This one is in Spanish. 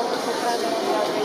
Gracias.